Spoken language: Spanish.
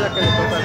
la que le toca